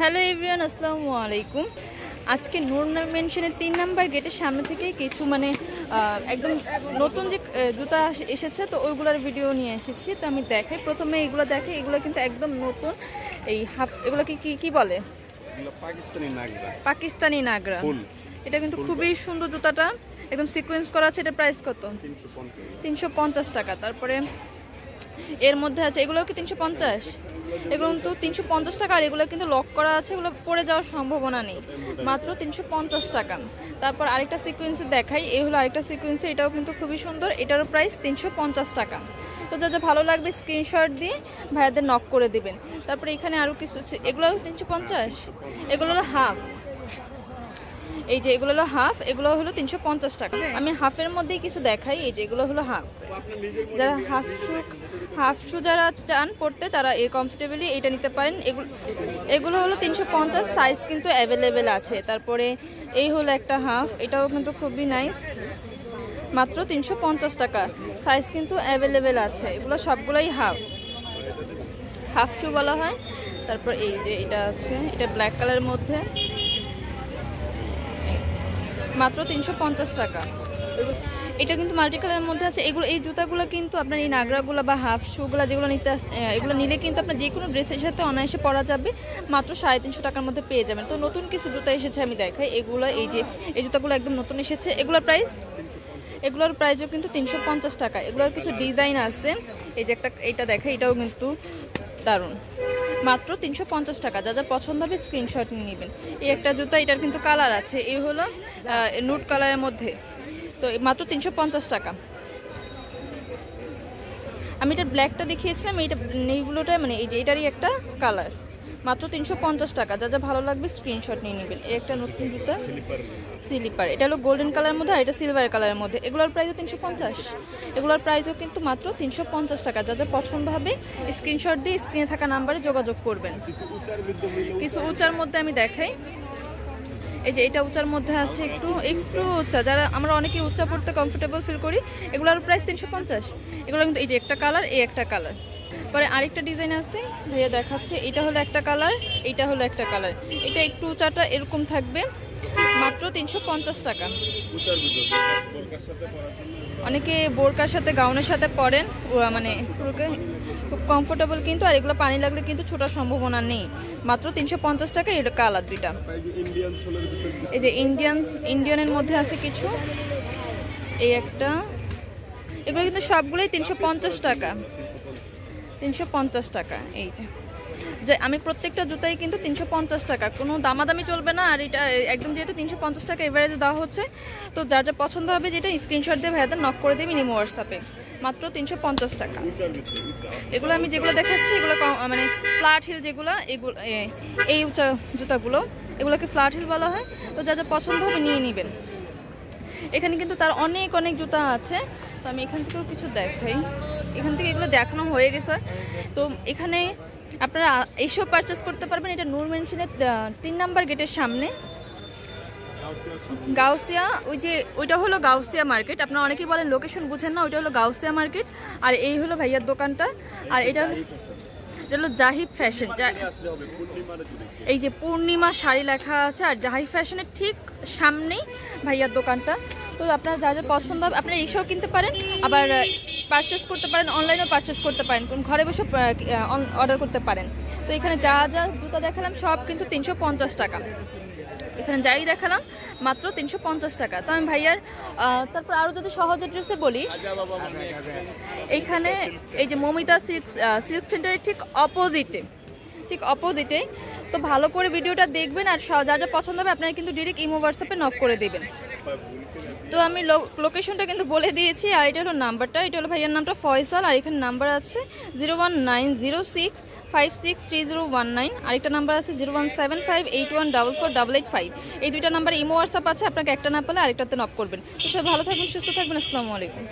Hello everyone আসসালামু আলাইকুম। আজকে নূর মেনশনের তিন নাম্বার গেটের সামনে থেকে কিছু মানে একদম নতুন যে জুতা এসেছে তো ওইগুলোর ভিডিও নিয়ে এসেছি। তো আমি দেখাই। প্রথমে এগুলো দেখে এগুলো কিন্তু একদম নতুন। এই হাফ এগুলোকে কি কি বলে? পাকিস্তানি নাগরা। এটা কিন্তু খুবই সুন্দর জুতাটা। একদম সিকোয়েন্স করা আছে। এটা প্রাইস কত? তিনশো তিনশো পঞ্চাশ টাকা। তারপরে এর মধ্যে আছে এগুলো কি তিনশো পঞ্চাশ? এগুলো কিন্তু তিনশো পঞ্চাশ টাকা, আর এগুলো কিন্তু লক করা আছে, এগুলো পড়ে যাওয়ার সম্ভাবনা নেই। মাত্র তিনশো পঞ্চাশ টাকা। তারপর আরেকটা সিকোয়েন্সে দেখাই, এই হলো আরেকটা সিকোয়েন্সে এটাও কিন্তু খুবই সুন্দর, এটারও প্রাইস তিনশো পঞ্চাশ টাকা। তো যা যা ভালো লাগবে স্ক্রিনশট দিয়ে ভাইয়াদের নক করে দিবেন। তারপরে এখানে আরও কিছু এগুলো তিনশো পঞ্চাশ? এগুলো হলো হাফ এই যে এগুলো হলো হাফ এগুলো হলো তিনশো পঞ্চাশ টাকা। আমি হাফের মধ্যেই কিছু দেখাই এই যে এগুলো হলো হাফ। যারা হাফ শু হাফ শু যারা চান পড়তে তারা এই কমফোর্টেবলি এটা নিতে পারেন। এগুলো এগুলো হলো তিনশো পঞ্চাশ সাইজ কিন্তু অ্যাভেলেবেল আছে। তারপরে এই হলো একটা হাফ এটাও কিন্তু খুবই নাইস মাত্র তিনশো পঞ্চাশ টাকা। সাইজ কিন্তু অ্যাভেলেবেল আছে। এগুলো সবগুলোই হাফ। হাফ শু বলা হয়। তারপর এই যে এটা আছে এটা ব্ল্যাক কালারের মধ্যে। মাত্র তিনশো পঞ্চাশ টাকা। এটা কিন্তু মাল্টি কালারের মধ্যে আছে। এগুলো এই জুতাগুলো কিন্তু আপনার এই নাগরাগুলো বা হাফ শুগুলো যেগুলো নিতে এগুলো নিলে কিন্তু আপনার যে কোনো ড্রেসের সাথে অনায়াসে পরা যাবে। মাত্র সাড়ে তিনশো টাকার মধ্যে পেয়ে যাবেন। তো নতুন কিছু জুতা এসেছে, আমি দেখাই। এগুলো এই যে এই জুতাগুলো একদম নতুন এসেছে। এগুলোর প্রাইস এগুলোর প্রাইসও কিন্তু তিনশো পঞ্চাশ টাকা। এগুলোর কিছু ডিজাইন আছে। এই যে একটা এটা দেখা এটাও কিন্তু দারুণ। মাত্র তিনশো পঞ্চাশ টাকা। যা যা পছন্দ হবে স্ক্রিনশট নিয়ে নেবেন। এই একটা জুতা, এটার কিন্তু কালার আছে। এই হলো নুট কালারের মধ্যে। তো মাত্র তিনশো পঞ্চাশ টাকা। আমি এটা ব্ল্যাকটা দেখিয়েছিলাম, এইটা নেইগুলোটা মানে এই যে, এটারই একটা কালার মাত্র তিনশো পঞ্চাশ টাকা। যা যা ভালো লাগবে স্ক্রিনশট নিয়ে নেবেন। এই একটা নতুন জুতা। স্লিপার এটা হলো গোল্ডেন কালারের মধ্যে আর এটা সিলভার কালারের মধ্যে। এগুলোর প্রাইসও তিনশো পঞ্চাশ। এগুলোর প্রাইসও কিন্তু মাত্র তিনশো পঞ্চাশ টাকা। যাদের পছন্দ হবে স্ক্রিনশট দিয়ে স্ক্রিনে থাকা নাম্বারে যোগাযোগ করবেন। কিছু উঁচার মধ্যে আমি দেখাই। এই যে এটা উঁচার মধ্যে আছে একটু একটু উঁচা। যারা আমরা অনেকে উঁচা পড়তে কমফোর্টেবল ফিল করি, এগুলোর প্রাইস তিনশো পঞ্চাশ। এগুলো কিন্তু এই যে একটা কালার এই একটা কালার পরে আরেকটা ডিজাইন আছে ভাইয়া দেখাচ্ছে। এটা হলো একটা কালার এইটা হলো একটা কালার। এটা একটু উঁচাটা এরকম থাকবে, মাত্র তিনশো পঞ্চাশ টাকা। অনেকে বোরকার সাথে, গাউনের সাথে পরেন মানে খুব কমফোর্টেবল কিন্তু, আর এগুলো পানি লাগলে কিন্তু ছোটার সম্ভাবনা নেই। মাত্র তিনশো পঞ্চাশ টাকা এটা কালার দুইটা। এই যে ইন্ডিয়ান ইন্ডিয়ানের মধ্যে আছে কিছু। এই একটা। এগুলো কিন্তু সবগুলোই তিনশো পঞ্চাশ টাকা। তিনশো পঞ্চাশ টাকা, এই যে। যে আমি প্রত্যেকটা জুতাই কিন্তু তিনশো পঞ্চাশ টাকা, কোনো দামাদামি চলবে না। আর এটা একদম যেহেতু তিনশো পঞ্চাশ টাকা এভারেজে দেওয়া হচ্ছে, তো যার যা পছন্দ হবে যেটা স্ক্রিনশট দিয়ে ভাইয়াদের নক করে দেবে নিমো হোয়াটসঅ্যাপে মাত্র তিনশো পঞ্চাশ টাকা। এগুলো আমি যেগুলো দেখাচ্ছি, এগুলো মানে ফ্ল্যাট হিল যেগুলো, এগুলো এই উঁচা জুতাগুলো, এগুলোকে ফ্ল্যাট হিল বলা হয়। তো যা যা পছন্দ হবে নিয়ে নেবেন। এখানে কিন্তু তার অনেক অনেক জুতা আছে। তো আমি এখান থেকেও কিছু দেখাই। এখান থেকে এগুলো দেখানো হয়ে গেছে। তো এখানে আপনারা এইসব পারচেস করতে পারবেন। এটা নূর মেনশনের তিন নাম্বার গেটের সামনে। গাউসিয়া, ওই যে, ওইটা হলো গাউসিয়া মার্কেট আপনারা অনেকেই বলেন লোকেশন বুঝেন না, ওইটা হলো গাউসিয়া মার্কেট আর এই হলো ভাইয়ার দোকানটা। আর এটা এটা হলো জাহিদ ফ্যাশন এই যে পূর্ণিমা শাড়ি লেখা আছে। আর জাহিদ ফ্যাশনের ঠিক সামনেই ভাইয়ার দোকানটা। তো আপনার যা যা পছন্দ হবে, আপনারা এইসব কিনতে পারেন। আবার পারচেস করতে পারেন অনলাইনেও পারচেস করতে পারেন ঘরে বসে অর্ডার করতে পারেন। তো এখানে যা যা জুতা দেখালাম, সব কিন্তু তিনশো পঞ্চাশ টাকা। এখানে যাই দেখালাম, মাত্র তিনশো পঞ্চাশ টাকা। তো আমি ভাইয়ার তারপর আরও যদি সহজ অ্যাড্রেসে বলি এইখানে এই যে মমিতা সিল্ক সিল্ক সেন্টারের ঠিক অপোজিটে ঠিক অপোজিটে তো ভালো করে ভিডিওটা দেখবেন আর যা যা পছন্দ হবে আপনারা কিন্তু ডিরেক্ট ইমো হোয়াটসঅ্যাপে নক করে দেবেন। তো আমি লোকেশনটা কিন্তু বলে দিয়েছি আর এটা হলো নাম্বারটা এটা হলো ভাইয়ার নামটা ফয়সাল আর এখানে নাম্বার আছে zero one nine zero six five six three zero one nine আরেকটা নাম্বার আছে zero one seven five eight one double four double eight five এই দুইটা নাম্বার ইমো হোয়াটসঅ্যাপ আছে, আপনাকে একটা না পেলে আরেকটাতে নক করবেন। তো সব ভালো থাকবেন, সুস্থ থাকবেন, আসসালামু আলাইকুম।